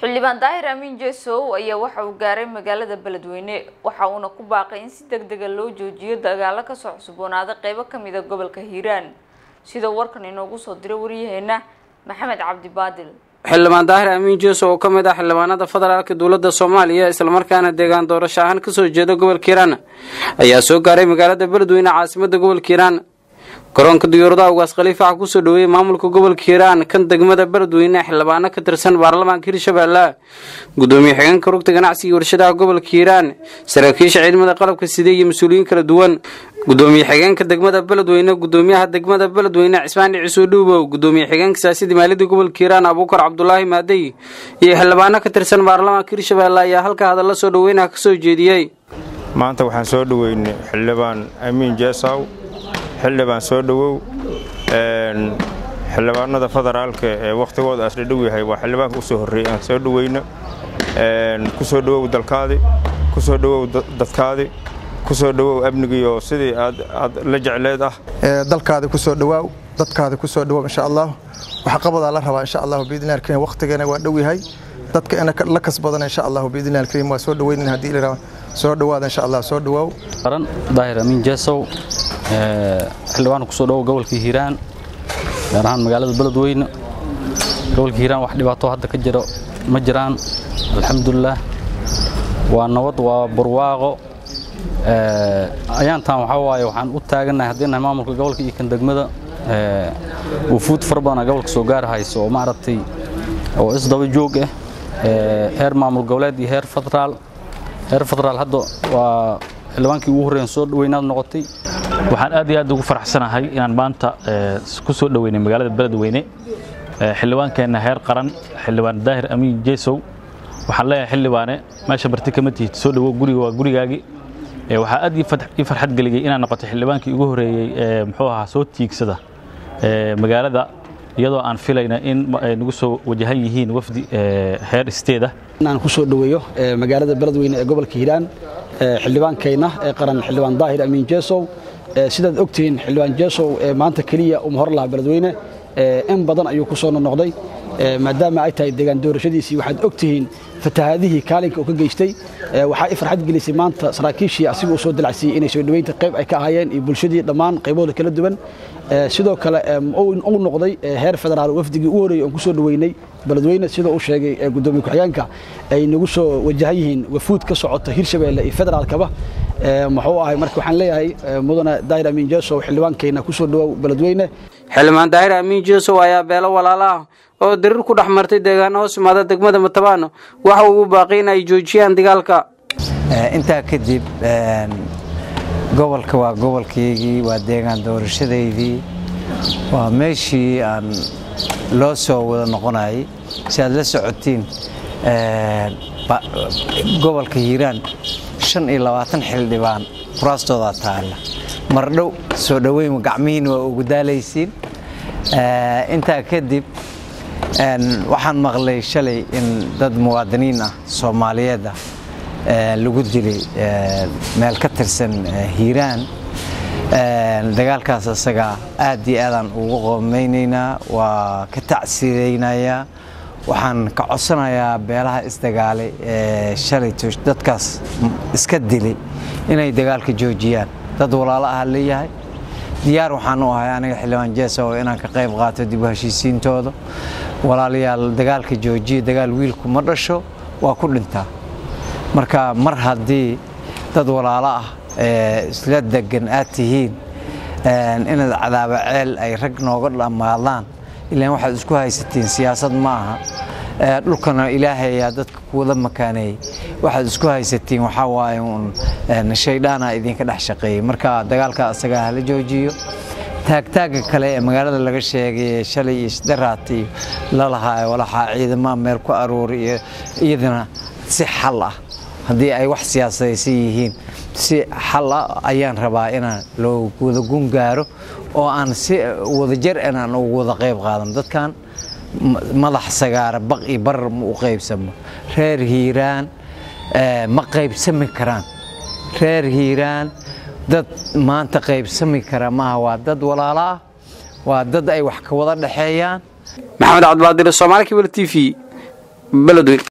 xildhibaan daahir amiin jesow ayaa waxa uu gaaray magaalada beledweyne waxa uuna ku baaqay in si deg dega loo joojiyo dagaalo ka soo cusboonaaday qeybo ka mid a gobolka hiiraan. Sida warkan inoogu soo diray waryaheena maxamed cabdi baadil. Xildhibaan daahir amiin jeeso oo ka mid ah xildhibaanada federaalka dowladda soomaaliya islamarkaana deegaan doorasho ahaan ka soo jeeda gobolka hiiraan ayaa soo gaaray magaalada beledweyne caasimada gobolka hiiraan garoonka diyaaradaha ugaas khaliifa waxaa ku soo dhaweeyey maamulka gobolka hiiraan kan degmada beledweyne xildhibaano ka tirsan baarlamaanka hirshabeelle gudoomiye xigeenka rugta ganacsiga warshadaha gobolka hiiraan saraakiisha ciidamada qalabka sidee iyo mas'uuliyiin kala duwan. Gudoomiye xigeenka degmada beledweyne gudoomiyaha degmada beledweyne cismaan ciisoo dhuubow gudoomiye xigeenka siyaasada maaliyadda gobolka hiiraan abuukar cabdulaahi maadey iyo xildhibaano ka tirsan baarlamaanka hirshabeelle ayaa halka hadalla soo dhaweynaha ka soo jeediyey maanta waxaan soo dhoweynay xildhibaan amiin jeesaw xildhibaan soo dhowow xildhibaanada federaalka ee wakhtigooda asla dhow yahay waa xildhibaanka u soo horreeyey aan soo dhoweyno ku soo dhowow dalkaadi ku soo dhowow dadkaadi ku soo dhowow amnigiioo sidii aad la jecleed ah. Dalkaadi ku soo dhowaaw dadkaadi ku soo dhowow insha allah waxqabadaa la rabaa insha allahu biidnillahi alkariim wakhtigeena waa dhow yahay. Dadka ina la kasbadana insha allahu biidnillahi alkariim waa soo dhoweynin haddii la soo dhowaada insha allah soo dhowaaw. Qaran daahir amiin jeesow xildhibaan ku soo dhowow gobolka hiiraan gaar ahaan magaalada beledweyne. Gobolka hiiraan wax dhibaato hadda ka jiro ma jiraan alxamdulilah waa nabad waa barwaaqo. Ayaantan waxaa waaye waxaan u taagannahay haddii nahay maamulka gobolka iyo kan degmada wufuud fara badana gobolka soo gaar hayso oo maaragtay oo isdaba joog ah heer maamul goboleed iyo heer federaal heer federaal hadda waa xildhibaankii ugu horreeyan soo dhaweynaad noqotay waxaan aad iyo aad ugu faraxsanahay inaan maanta ku soo dhoweynay magaalada beledweyne xildhibaankeenna heer qaran xildhibaan daahir amiin jeesow. Waxaan leeyahay xildhibaane meesha barti kama tihid soo dhowow guriga waa gurigaagii waxaa aad ii farxad geliyey inaan noqotay xildhibaankii ugu horreeyey ee muxuu ahaa soo tiigsada magaalada iyadoo aan filayna in nagu soo wajahan yihiin wafdi heer isteeda. Inaan ku soo dhoweeyo magaalada beledweyne ee gobolka hiiraan xildhibaankayna ee qaran xildhibaan daahir amiin jeesow sidaad ogtihiin xildhibaan jeesow maanta keliya uma hor laha beledweyne. In badan ayuu ku soo noqnoqday. Maadaama ay tahay deegaan doorashadiisii waxaad ogtihiin fatahaadihii kaalinka uu ka geystay. Waxaa i farxad gelisay maanta saraakiishii asiga uu soo dalacsiiyey inay soo dhoweynta qayb ay ka ahaayeen iyo bulshadii dhammaan qaybahooda kala duwan. Sidoo kale uu noqday heer federaal wafdigii u horeeyey oon ku soo dhoweynay beledweyne sida uu sheegay gudoomiye ku-xigeenka ay nagu soo wajahan yihiin wafuud ka socota hirshabeelle iyo federaalkaba muxuu ahay marka waxaan leeyahay mudane daahir amiin jeesow xildhibaankayna ku soo dhowow beledweyne. Xildhibaan daahir amiin jeesow ayaa beelo walaalo ah oo dirir ku dhex martay deegaano hoos imaada degmada matabaano. Waxa uu baaqay in ay joojiyaan dagaalka intaa kadib gobolka waa gobolkaygii waa deegaan doorashadaydii waa meeshii aan loo soo wada noqonayay si aad la socotiin gobolka hiiraan shan iyo labaatan xildhibaan kuraastoodaa taalla. Mardhow soo dhoweyn gacmihiina waa ugu daalaysiin. Intaa kadib waxaan maqlay shalay in dad muwaadiniin ah soomaaliyeed ah lagu dilay meel ka tirsan hiiraan. Dagaalkaas isagaa aad iyo aadaan ugu qoomaynaynaa waa ka tacsidaynayaa waxaan ka codsanayaa beelaha isdagaalay ee shalay dadkaas iska dilay inay dagaalka joojiyaan. Dad walaalo ah leeyahay. Diyaar waxaan u ahay aniga xildhibaan jeesow inaan ka qayb qaato dib u heshiisiintooda. Walaalayaal dagaalka joojiya dagaal wiilku ma dhasho waa ku dhintaa. Marka mar haddii dad walaalo ah ee isla degan aad tihiin inaad cadaaba ceel ay rag nooga dhammaadaan ilaan waxaad isku haysatiin siyaasad ma aha dhulkana ilaahay ayaa dadka kuwada makaaneeyey waxaad isku haysatiin waxaa waaye uun shaydhaana idinka dhex shaqeeyey marka dagaalka asagaa hala joojiyo. Taagtaaga kale ee magaalada laga sheegay shalay iyo isdaraata iyo lalahaa walaxaa ciidamaha meel ku aruuri iyo iyadana si xal ah. Haddii ay wax siyaasadaysan yihiin si xal ah ayaan rabaa inaan loo wada gun gaaro oo aan si wadajir inaan ugu wada qayb qaadan. Dadkan madax sagaara baq barar ma u qaybsamo. Reer hiiraan ma qaybsami karaan. Reer hiiraan dad maanta qaybsami kara maaha waa dad walaalo waa dad ay wax ka wada dhexeeyaan. Maxamed cabdibaadir soomaali kibel t v beledweyn